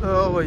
呃我